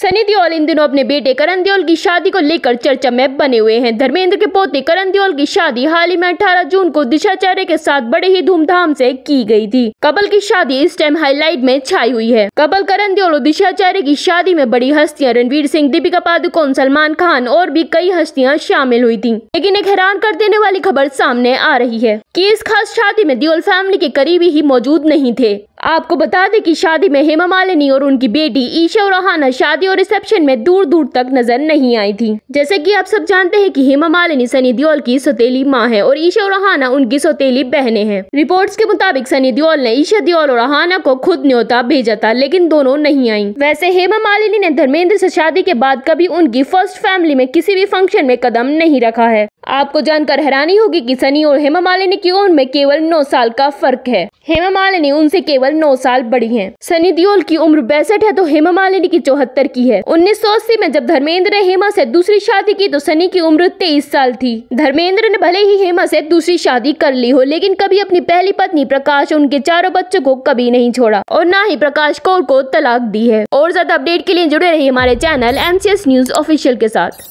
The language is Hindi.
सनी देओल इन दिनों अपने बेटे करण देओल की शादी को लेकर चर्चा में बने हुए हैं। धर्मेंद्र के पोते करण देओल की शादी हाल ही में 18 जून को दिशाचार्य के साथ बड़े ही धूमधाम से की गई थी। कपल की शादी इस टाइम हाईलाइट में छाई हुई है। कपल, करण देओल और दिशाचार्य की शादी में बड़ी हस्तियाँ रणवीर सिंह, दीपिका पादुकोण, सलमान खान और भी कई हस्तियाँ शामिल हुई थी। लेकिन एक हैरान कर देने वाली खबर सामने आ रही है की इस खास शादी में देओल फैमिली के करीबी ही मौजूद नहीं थे। आपको बता दें कि शादी में हेमा मालिनी और उनकी बेटी ईशा रहाना शादी और रिसेप्शन में दूर दूर तक नज़र नहीं आई थी। जैसे कि आप सब जानते हैं कि हेमा मालिनी सनी दियोल की सौतेली माँ है और ईशा रहाना उनकी सौतेली बहनें हैं। रिपोर्ट्स के मुताबिक सनी दियोल ने ईशा दियोल और रहाना को खुद न्योता भेजा था, लेकिन दोनों नहीं आई। वैसे हेमा मालिनी ने धर्मेंद्र से शादी के बाद कभी उनकी फ़र्स्ट फैमिली में किसी भी फ़ंक्शन में कदम नहीं रखा है। आपको जानकर हैरानी होगी कि सनी और हेमा मालिनी की उम्र में केवल नौ साल का फ़र्क है। हेमा मालिनी उनसे केवल नौ साल बड़ी हैं। सनी दियोल की उम्र बैसठ है तो हेमा मालिनी की चौहत्तर की है। उन्नीस सौ अस्सी में जब धर्मेंद्र ने हेमा से दूसरी शादी की तो सनी की उम्र तेईस साल थी। धर्मेंद्र ने भले ही हेमा से दूसरी शादी कर ली हो, लेकिन कभी अपनी पहली पत्नी प्रकाश उनके चारों बच्चों को कभी नहीं छोड़ा और न ही प्रकाश कौर को तलाक दी है। और ज़्यादा अपडेट के लिए जुड़े रहिए हमारे चैनल एमसीएस न्यूज़ ऑफिशियल के साथ।